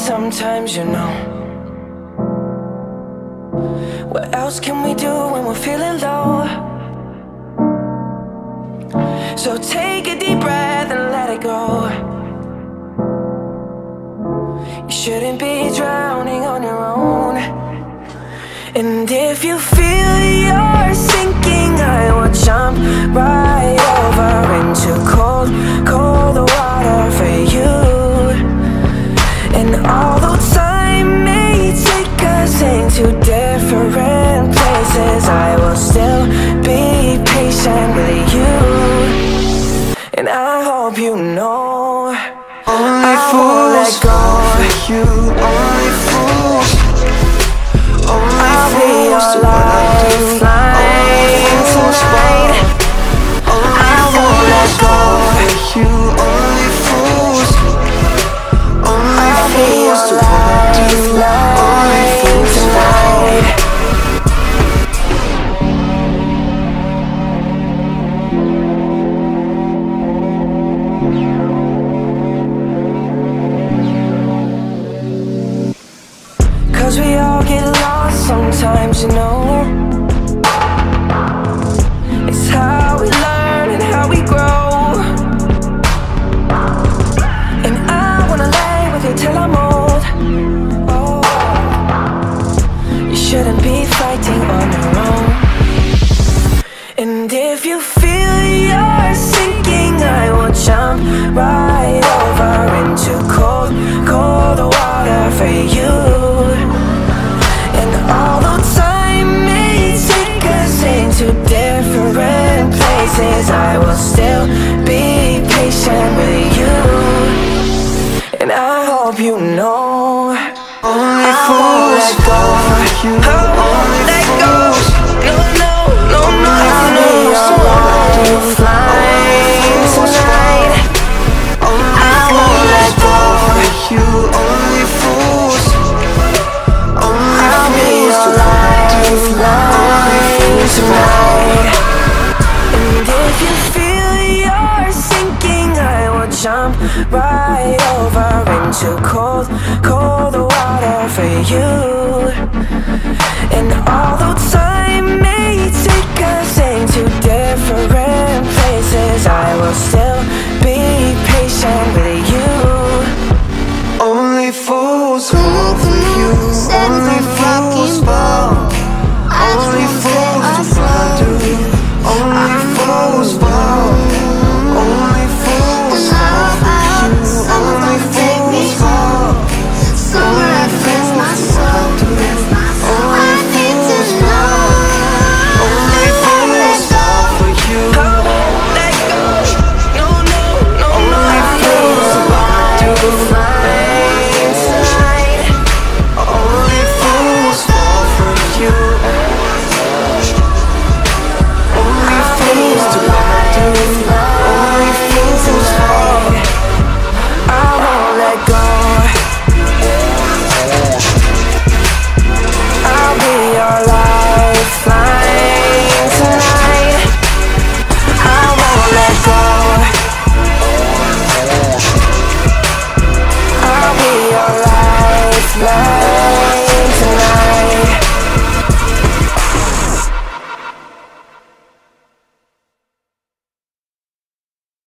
sometimes, you know. What else can we do when we're feeling low? So take a deep breath and let it go. You shouldn't be drowning on your own. And if you feel you're sinking, I will jump right over into cold, into different places, I will still be patient with you. And I hope you know Only I fools let go. for you. Only fools. Only I'll be fools your sometimes, you know. It's how we learn and how we grow. And I wanna lay with you till I'm old. Oh, you shouldn't be fighting on your own. And if you feel you're sinking, I will jump right I hope you know Only fools let go. Cold, water for you. And although time may take us into different places, I will still be patient with you. Only fools fall